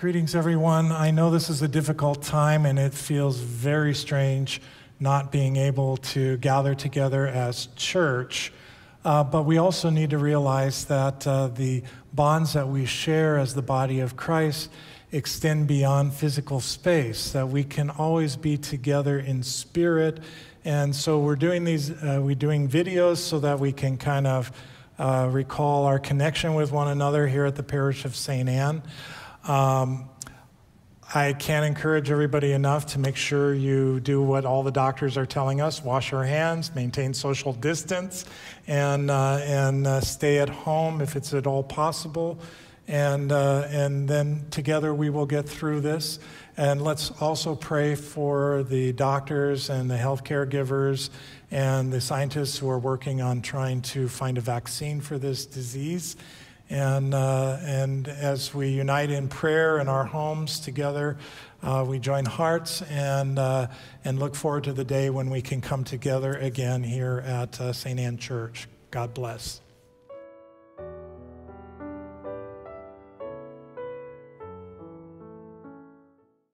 Greetings, everyone. I know this is a difficult time and it feels very strange not being able to gather together as church. Uh, but we also need to realize that uh, the bonds that we share as the body of Christ extend beyond physical space, that we can always be together in spirit. And so we're doing these, uh, we're doing videos so that we can kind of uh, recall our connection with one another here at the parish of St. Anne. Um, I can't encourage everybody enough to make sure you do what all the doctors are telling us wash your hands, maintain social distance, and, uh, and uh, stay at home if it's at all possible. And, uh, and then together we will get through this. And let's also pray for the doctors and the healthcare givers and the scientists who are working on trying to find a vaccine for this disease. And, uh, and as we unite in prayer in our homes together, uh, we join hearts and, uh, and look forward to the day when we can come together again here at uh, St. Anne Church. God bless.